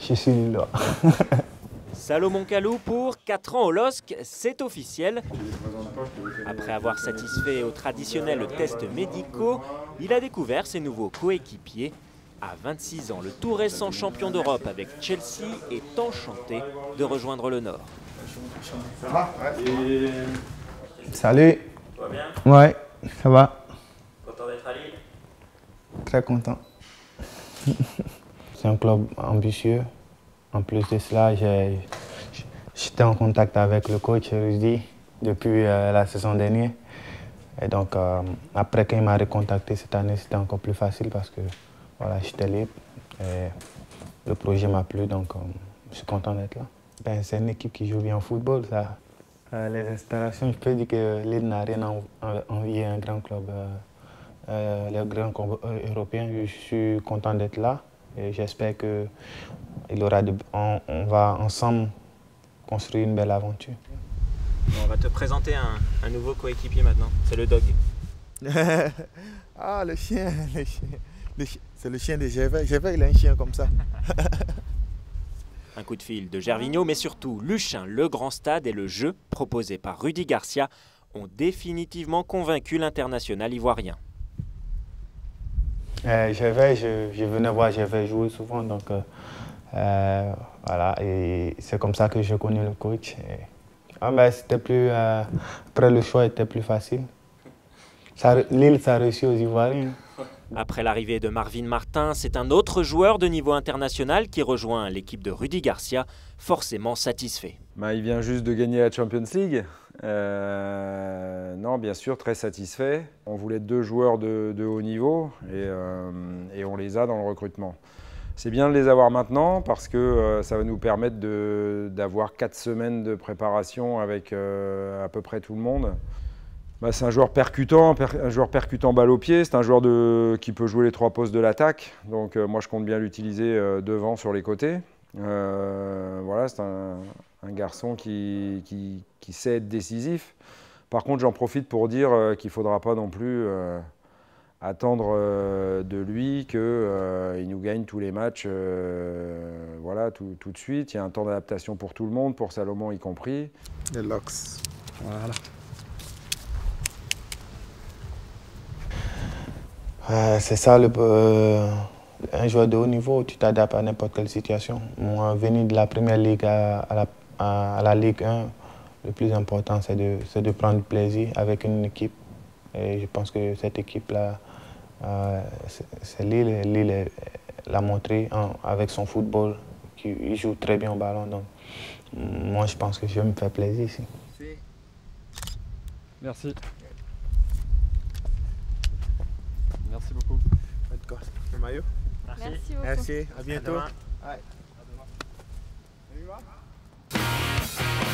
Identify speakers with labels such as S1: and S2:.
S1: Je suis Lillois.
S2: Salomon Kalou pour 4 ans au LOSC, c'est officiel. Après avoir satisfait aux traditionnels tests médicaux, il a découvert ses nouveaux coéquipiers. À 26 ans, le tout récent champion d'Europe avec Chelsea est enchanté de rejoindre le Nord.
S1: Ça va Salut.
S2: Ça va bien?
S1: Ouais, ça va.
S2: Content d'être à Lille?
S1: Très content. C'est un club ambitieux. En plus de cela, j'étais en contact avec le coach Rudy depuis euh, la saison dernière. Et donc, euh, après qu'il m'a recontacté cette année, c'était encore plus facile parce que voilà, j'étais libre. Le projet m'a plu, donc euh, je suis content d'être là. Ben, c'est une équipe qui joue bien au football. Ça. les installations, je peux dire que Lille n'a rien à envier un grand club. les grands clubs européens, je suis content d'être là. Et j'espère que il aura on, va ensemble construire une belle aventure.
S2: On va te présenter un, nouveau coéquipier maintenant, c'est le dog.
S3: ah, le chien, le chien. c'est le chien de Gervais. Gervais, il a un chien comme ça.
S2: un coup de fil de Gervinho, mais surtout Luchin, le grand stade et le jeu proposé par Rudy Garcia ont définitivement convaincu l'international ivoirien.
S1: Euh, je, je, venais voir Gervais jouer souvent, donc euh, euh, voilà, et c'est comme ça que je connais le coach. Ah, ben, c'était plus, après le choix était plus facile. L'île, ça a réussi aux Ivoiriens.
S2: Après l'arrivée de Marvin Martin, c'est un autre joueur de niveau international qui rejoint l'équipe de Rudy Garcia, forcément satisfait.
S4: Bah, il vient juste de gagner la Champions League. Euh, non, bien sûr, très satisfait. On voulait deux joueurs de, haut niveau euh, et, on les a dans le recrutement. C'est bien de les avoir maintenant parce que euh, ça va nous permettre d'avoir quatre semaines de préparation avec à peu près tout le monde. Bah, c'est un joueur percutant, un joueur percutant balle au pied. C'est un joueur qui peut jouer les trois postes de l'attaque. Donc moi, je compte bien l'utiliser devant sur les côtés. voilà, c'est un, un garçon qui, qui, sait être décisif. Par contre, j'en profite pour dire euh, qu'il ne faudra pas non plus euh, attendre euh, de lui qu'il nous gagne tous les matchs voilà, tout, tout, de suite. Il y a un temps d'adaptation pour tout le monde, pour Salomon y compris.
S3: Le Lox. Voilà.
S1: c'est ça, le, un joueur de haut niveau, tu t'adaptes à n'importe quelle situation. Moi, venu de la première ligue à la à, la Ligue 1, le plus important, c'est de, de, prendre plaisir avec une équipe. Et je pense que cette équipe-là, euh, c'est Lille. Lille l'a montré avec son football. Il joue très bien au ballon. Donc, moi, je pense que je vais me faire plaisir ici.
S5: Merci. Merci beaucoup.
S3: Le maillot
S6: Merci. Merci beaucoup.
S3: Merci. À bientôt.
S6: À demain.
S3: On y va